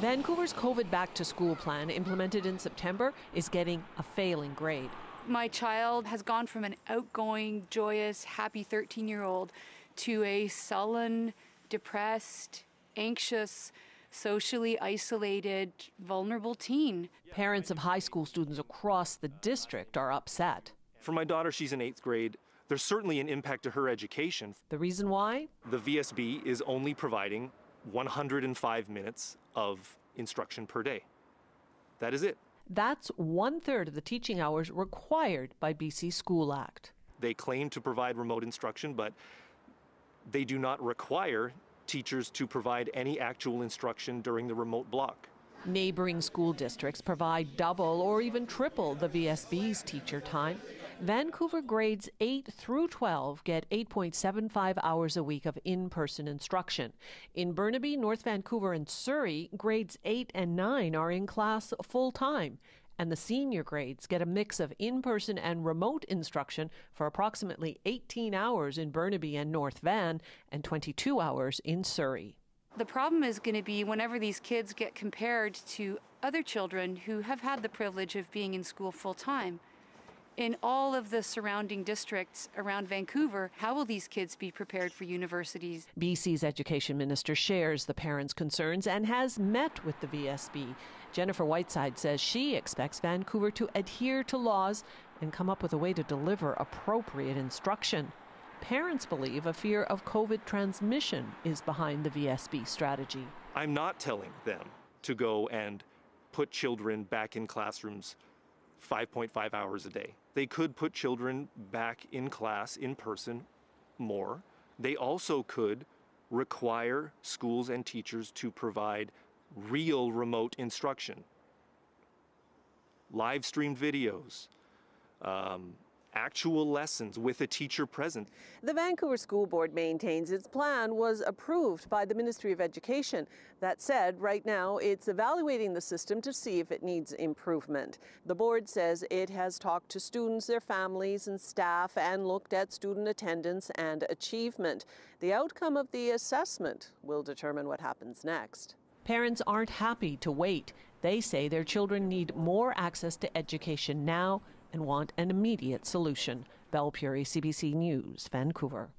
Vancouver's COVID back to school plan, implemented in September, is getting a failing grade. My child has gone from an outgoing, joyous, happy 13 year old to a sullen, depressed, anxious, socially isolated, vulnerable teen. Parents of high school students across the district are upset. For my daughter, she's in eighth grade. There's certainly an impact to her education. The reason why? The VSB is only providing 105 minutes of instruction per day. That is it. That's one third of the teaching hours required by BC School Act. They claim to provide remote instruction, but they do not require teachers to provide any actual instruction during the remote block. Neighboring school districts provide double or even triple the VSB's teacher time. Vancouver grades 8 through 12 get 8.75 hours a week of in person instruction. In Burnaby, North Vancouver, and Surrey, grades 8 and 9 are in class full time. And the senior grades get a mix of in person and remote instruction for approximately 18 hours in Burnaby and North Van and 22 hours in Surrey. The problem is going to be whenever these kids get compared to other children who have had the privilege of being in school full time. In all of the surrounding districts around Vancouver, how will these kids be prepared for universities? BC's education minister shares the parents' concerns and has met with the VSB. Jennifer Whiteside says she expects Vancouver to adhere to laws and come up with a way to deliver appropriate instruction. Parents believe a fear of COVID transmission is behind the VSB strategy. I'm not telling them to go and put children back in classrooms 5.5 hours a day. They could put children back in class in person more. They also could require schools and teachers to provide real remote instruction, live streamed videos, um, actual lessons with a teacher present. The Vancouver School Board maintains its plan was approved by the Ministry of Education. That said, right now it's evaluating the system to see if it needs improvement. The board says it has talked to students, their families, and staff and looked at student attendance and achievement. The outcome of the assessment will determine what happens next. Parents aren't happy to wait. They say their children need more access to education now and want an immediate solution. Belle Puri, CBC News, Vancouver.